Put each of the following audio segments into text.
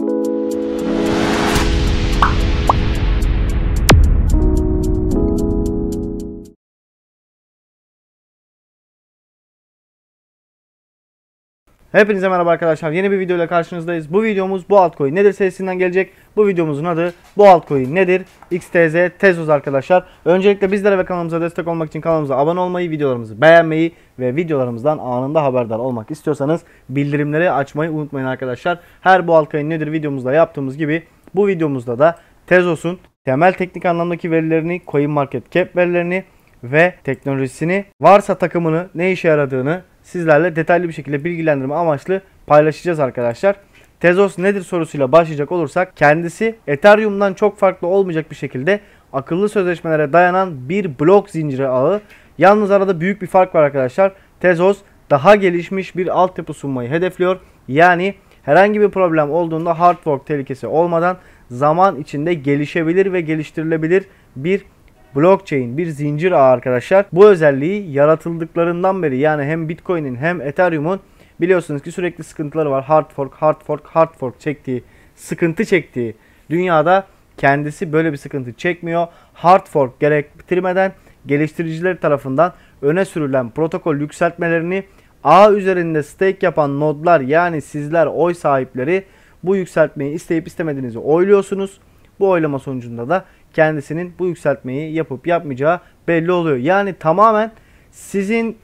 Música Hepinize merhaba arkadaşlar. Yeni bir video ile karşınızdayız. Bu videomuz bu altcoin nedir serisinden gelecek. Bu videomuzun adı bu altcoin nedir? XTZ Tezos arkadaşlar. Öncelikle bizlere ve kanalımıza destek olmak için kanalımıza abone olmayı, videolarımızı beğenmeyi ve videolarımızdan anında haberdar olmak istiyorsanız bildirimleri açmayı unutmayın arkadaşlar. Her bu altcoin nedir videomuzda yaptığımız gibi bu videomuzda da Tezos'un temel teknik anlamdaki verilerini, coin market cap verilerini ve teknolojisini varsa takımını ne işe yaradığını sizlerle detaylı bir şekilde bilgilendirme amaçlı paylaşacağız arkadaşlar. Tezos nedir sorusuyla başlayacak olursak kendisi Ethereum'dan çok farklı olmayacak bir şekilde akıllı sözleşmelere dayanan bir blok zinciri ağı. Yalnız arada büyük bir fark var arkadaşlar. Tezos daha gelişmiş bir altyapı sunmayı hedefliyor. Yani herhangi bir problem olduğunda hard fork tehlikesi olmadan zaman içinde gelişebilir ve geliştirilebilir bir blockchain bir zincir ağı arkadaşlar. Bu özelliği yaratıldıklarından beri yani hem Bitcoin'in hem Ethereum'un biliyorsunuz ki sürekli sıkıntıları var. Hard fork, hard fork, hard fork çektiği, sıkıntı çektiği dünyada kendisi böyle bir sıkıntı çekmiyor. Hard fork gerektirmeden geliştiriciler tarafından öne sürülen protokol yükseltmelerini ağ üzerinde stake yapan nodlar yani sizler oy sahipleri bu yükseltmeyi isteyip istemediğinizi oyluyorsunuz. Bu oylama sonucunda da kendisinin bu yükseltmeyi yapıp yapmayacağı belli oluyor. Yani tamamen sizin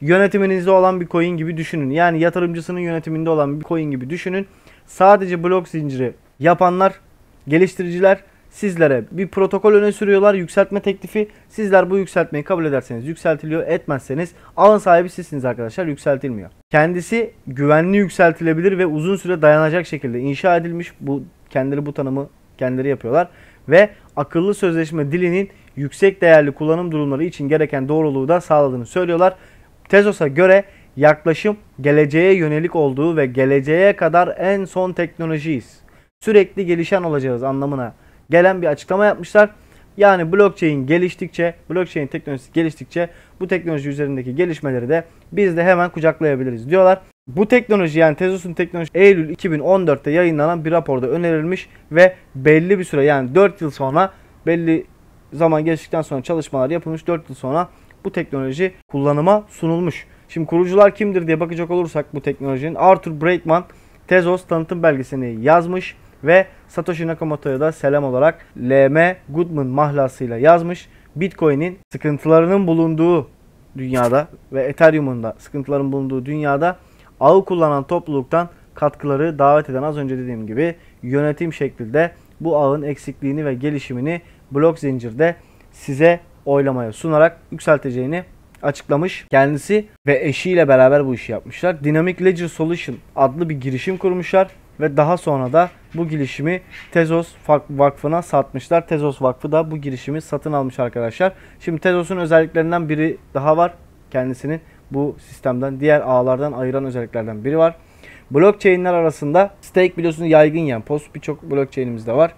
yönetiminizde olan bir coin gibi düşünün. Yani yatırımcısının yönetiminde olan bir coin gibi düşünün. Sadece blok zinciri yapanlar, geliştiriciler sizlere bir protokol öne sürüyorlar. Yükseltme teklifi. Sizler bu yükseltmeyi kabul ederseniz yükseltiliyor. Etmezseniz alın sahibi sizsiniz arkadaşlar. Yükseltilmiyor. Kendisi güvenli yükseltilebilir ve uzun süre dayanacak şekilde inşa edilmiş. Bu kendileri bu tanımı kendileri yapıyorlar ve akıllı sözleşme dilinin yüksek değerli kullanım durumları için gereken doğruluğu da sağladığını söylüyorlar. Tezos'a göre yaklaşım geleceğe yönelik olduğu ve geleceğe kadar en son teknolojiyiz. Sürekli gelişen olacağız anlamına gelen bir açıklama yapmışlar. Yani blockchain geliştikçe, blockchain teknolojisi geliştikçe bu teknoloji üzerindeki gelişmeleri de biz de hemen kucaklayabiliriz diyorlar. Bu teknoloji yani Tezos'un teknolojisi Eylül 2014'te yayınlanan bir raporda önerilmiş ve belli bir süre yani 4 yıl sonra belli zaman geçtikten sonra çalışmalar yapılmış 4 yıl sonra bu teknoloji kullanıma sunulmuş. Şimdi kurucular kimdir diye bakacak olursak bu teknolojinin Arthur Breitman Tezos tanıtım belgesini yazmış ve Satoshi Nakamoto'ya da selam olarak LM Goodman mahlasıyla yazmış. Bitcoin'in sıkıntılarının bulunduğu dünyada ve Ethereum'un da sıkıntıların bulunduğu dünyada ağı kullanan topluluktan katkıları davet eden az önce dediğim gibi yönetim şeklinde bu ağın eksikliğini ve gelişimini blok zincirde size oylamaya sunarak yükselteceğini açıklamış. Kendisi ve eşiyle beraber bu işi yapmışlar. Dynamic Ledger Solution adlı bir girişim kurmuşlar ve daha sonra da bu girişimi Tezos Vakfı'na satmışlar. Tezos Vakfı da bu girişimi satın almış arkadaşlar. Şimdi Tezos'un özelliklerinden biri daha var kendisinin bu sistemden diğer ağlardan ayıran özelliklerden biri var. Blockchain'ler arasında stake biliyorsunuz yaygın yani post birçok blockchain'imizde var.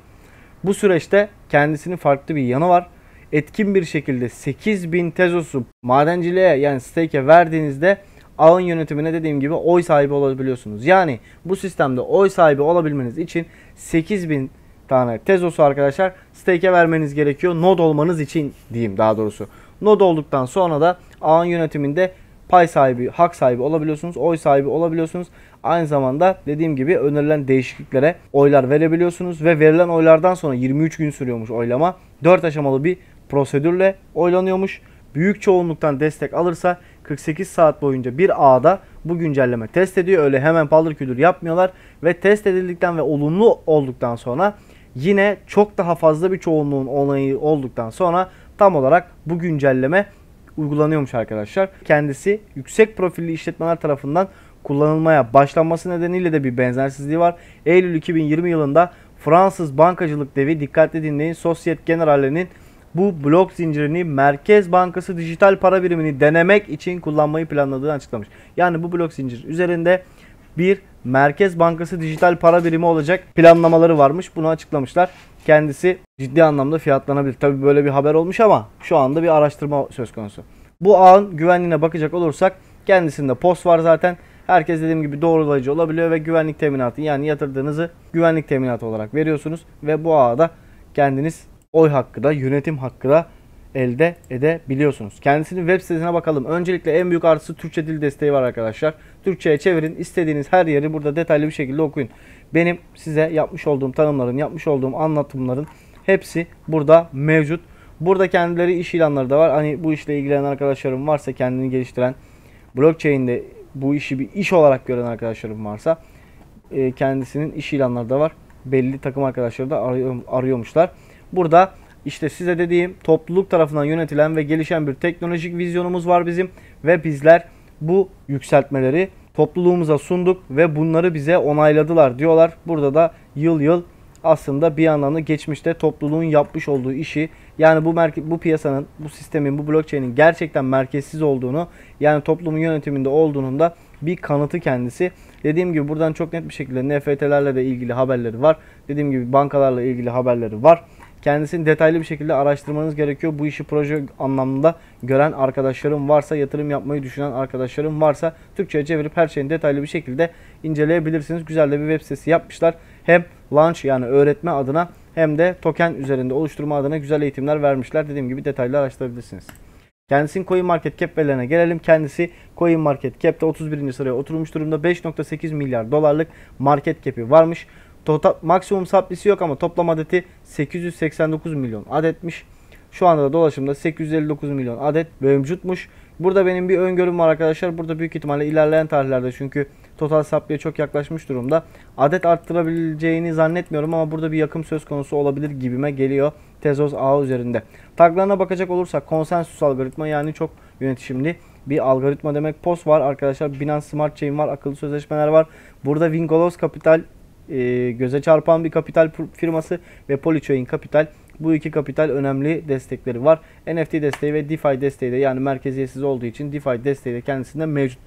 Bu süreçte kendisinin farklı bir yanı var. Etkin bir şekilde 8000 tezosu madenciliğe yani stake'e verdiğinizde ağın yönetimine dediğim gibi oy sahibi olabiliyorsunuz. Yani bu sistemde oy sahibi olabilmeniz için 8000 tane tezosu arkadaşlar stake'e vermeniz gerekiyor. Node olmanız için diyeyim daha doğrusu. Node olduktan sonra da ağın yönetiminde pay sahibi, hak sahibi olabiliyorsunuz, oy sahibi olabiliyorsunuz. Aynı zamanda dediğim gibi önerilen değişikliklere oylar verebiliyorsunuz ve verilen oylardan sonra 23 gün sürüyormuş oylama. 4 aşamalı bir prosedürle oylanıyormuş. Büyük çoğunluktan destek alırsa 48 saat boyunca bir ağda bu güncelleme test ediyor. Öyle hemen paldır küldür yapmıyorlar ve test edildikten ve olumlu olduktan sonra yine çok daha fazla bir çoğunluğun onayı olduktan sonra tam olarak bu güncelleme uygulanıyormuş arkadaşlar. Kendisi yüksek profilli işletmeler tarafından kullanılmaya başlanması nedeniyle de bir benzersizliği var. Eylül 2020 yılında Fransız bankacılık devi dikkatli dinleyin Societe Generale'nin bu blok zincirini Merkez Bankası dijital para birimini denemek için kullanmayı planladığını açıklamış. Yani bu blok zincir üzerinde bir Merkez Bankası dijital para birimi olacak planlamaları varmış. Bunu açıklamışlar. Kendisi ciddi anlamda fiyatlanabilir. Tabi böyle bir haber olmuş ama şu anda bir araştırma söz konusu. Bu ağın güvenliğine bakacak olursak kendisinde post var zaten. Herkes dediğim gibi doğrulayıcı olabiliyor ve güvenlik teminatı yani yatırdığınızı güvenlik teminatı olarak veriyorsunuz ve bu ağda kendiniz oy hakkı da yönetim hakkı da elde edebiliyorsunuz. Kendisinin web sitesine bakalım. Öncelikle en büyük artısı Türkçe dil desteği var arkadaşlar. Türkçe'ye çevirin. İstediğiniz her yeri burada detaylı bir şekilde okuyun. Benim size yapmış olduğum tanımların, yapmış olduğum anlatımların hepsi burada mevcut. Burada kendileri iş ilanları da var. Hani bu işle ilgilenen arkadaşlarım varsa kendini geliştiren blockchain'de bu işi bir iş olarak gören arkadaşlarım varsa e, kendisinin iş ilanları da var. Belli takım arkadaşları da arıyor, arıyormuşlar. Burada işte size dediğim topluluk tarafından yönetilen ve gelişen bir teknolojik vizyonumuz var bizim ve bizler bu yükseltmeleri topluluğumuza sunduk ve bunları bize onayladılar diyorlar. Burada da yıl yıl aslında bir yandan da geçmişte topluluğun yapmış olduğu işi yani bu bu piyasanın, bu sistemin, bu blockchain'in gerçekten merkezsiz olduğunu yani toplumun yönetiminde olduğunun da bir kanıtı kendisi. Dediğim gibi buradan çok net bir şekilde NFT'lerle de ilgili haberleri var. Dediğim gibi bankalarla ilgili haberleri var. Kendisini detaylı bir şekilde araştırmanız gerekiyor. Bu işi proje anlamında gören arkadaşlarım varsa, yatırım yapmayı düşünen arkadaşlarım varsa Türkçe'ye çevirip her şeyini detaylı bir şekilde inceleyebilirsiniz. Güzel de bir web sitesi yapmışlar. Hem launch yani öğretme adına hem de token üzerinde oluşturma adına güzel eğitimler vermişler. Dediğim gibi detaylı araştırabilirsiniz. Kendisinin Coin Market Cap verilerine gelelim. Kendisi Coin Market Cap'te 31. sıraya oturmuş durumda. 5.8 milyar dolarlık market cap'i varmış. Total, maksimum supply'si yok ama toplam adeti 889 milyon adetmiş. Şu anda da dolaşımda 859 milyon adet mevcutmuş. Burada benim bir öngörüm var arkadaşlar. Burada büyük ihtimalle ilerleyen tarihlerde çünkü total supply'e çok yaklaşmış durumda. Adet arttırabileceğini zannetmiyorum ama burada bir yakım söz konusu olabilir gibime geliyor. Tezos ağı üzerinde. Taglarına bakacak olursak konsensus algoritma yani çok yönetişimli bir algoritma demek. POS var arkadaşlar. Binance Smart Chain var. Akıllı sözleşmeler var. Burada Vingolos Capital e, göze çarpan bir kapital firması ve Polychain Capital bu iki kapital önemli destekleri var. NFT desteği ve DeFi desteği de yani merkeziyetsiz olduğu için DeFi desteği de kendisinde mevcut.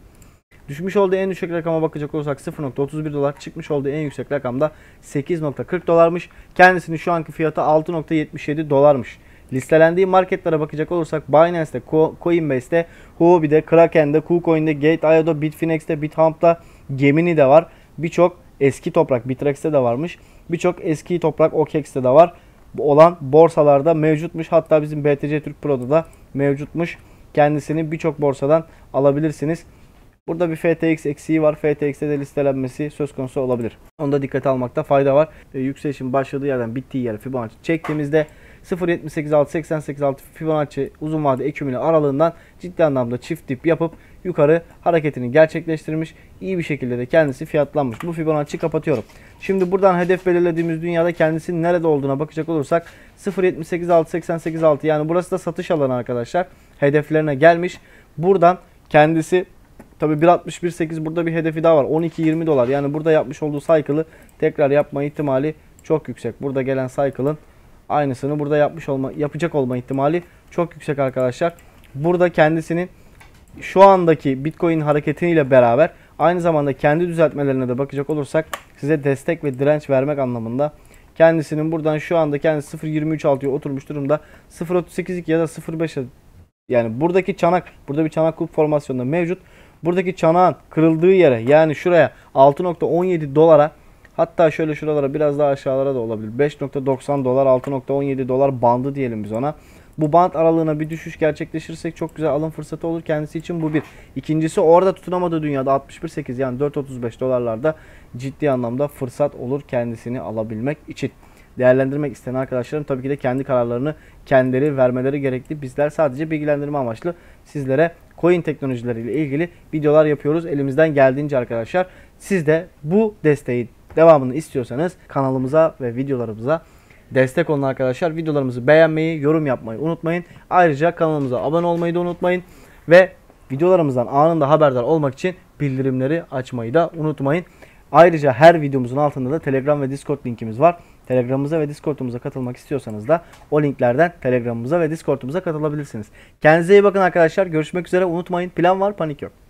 Düşmüş olduğu en düşük rakama bakacak olursak 0.31 dolar, çıkmış olduğu en yüksek rakamda 8.40 dolarmış. Kendisinin şu anki fiyatı 6.77 dolarmış. Listelendiği marketlere bakacak olursak Binance'te, Coinbase'te, Huobi'de, Kraken'de, KuCoin'de, Gate.io'da, Bitfinex'te, BitHump'ta, Gemini de var. Birçok eski toprak Bitrex'te de varmış. Birçok eski toprak OKEX'te de var. Olan borsalarda mevcutmuş. Hatta bizim BTC Türk Pro'da da mevcutmuş. Kendisini birçok borsadan alabilirsiniz. Burada bir FTX eksiği var. FTX'te de listelenmesi söz konusu olabilir. Onu da dikkate almakta fayda var. E, yükselişin başladığı yerden bittiği yer Fibonacci çektiğimizde 0.786-88.6 Fibonacci uzun vade ekümüne aralığından ciddi anlamda çift dip yapıp yukarı hareketini gerçekleştirmiş. İyi bir şekilde de kendisi fiyatlanmış. Bu Fibonacci kapatıyorum. Şimdi buradan hedef belirlediğimiz dünyada kendisinin nerede olduğuna bakacak olursak 0.786-88.6 yani burası da satış alanı arkadaşlar. Hedeflerine gelmiş. Buradan kendisi Tabi 1.61.8 burada bir hedefi daha var. 12-20 dolar. Yani burada yapmış olduğu cycle'ı tekrar yapma ihtimali çok yüksek. Burada gelen cycle'ın aynısını burada yapmış olma yapacak olma ihtimali çok yüksek arkadaşlar. Burada kendisinin şu andaki Bitcoin hareketiyle beraber aynı zamanda kendi düzeltmelerine de bakacak olursak size destek ve direnç vermek anlamında kendisinin buradan şu anda kendisi 0.23.6'ya oturmuş durumda 0.38 ya da 0.5 yani buradaki çanak burada bir çanak kulp formasyonunda mevcut. Buradaki çanağın kırıldığı yere yani şuraya 6.17 dolara hatta şöyle şuralara biraz daha aşağılara da olabilir. 5.90 dolar 6.17 dolar bandı diyelim biz ona. Bu band aralığına bir düşüş gerçekleşirsek çok güzel alım fırsatı olur kendisi için bu bir. İkincisi orada tutunamadığı dünyada 61.8 yani 4.35 dolarlarda ciddi anlamda fırsat olur kendisini alabilmek için. Değerlendirmek isteyen arkadaşlarım tabii ki de kendi kararlarını kendileri vermeleri gerekli. Bizler sadece bilgilendirme amaçlı sizlere coin teknolojileriyle ilgili videolar yapıyoruz elimizden geldiğince arkadaşlar. Siz de bu desteği devamını istiyorsanız kanalımıza ve videolarımıza destek olun arkadaşlar. Videolarımızı beğenmeyi, yorum yapmayı unutmayın. Ayrıca kanalımıza abone olmayı da unutmayın. Ve videolarımızdan anında haberdar olmak için bildirimleri açmayı da unutmayın. Ayrıca her videomuzun altında da Telegram ve Discord linkimiz var. Telegram'ımıza ve Discord'umuza katılmak istiyorsanız da o linklerden Telegram'ımıza ve Discord'umuza katılabilirsiniz. Kendinize iyi bakın arkadaşlar. Görüşmek üzere. Unutmayın plan var panik yok.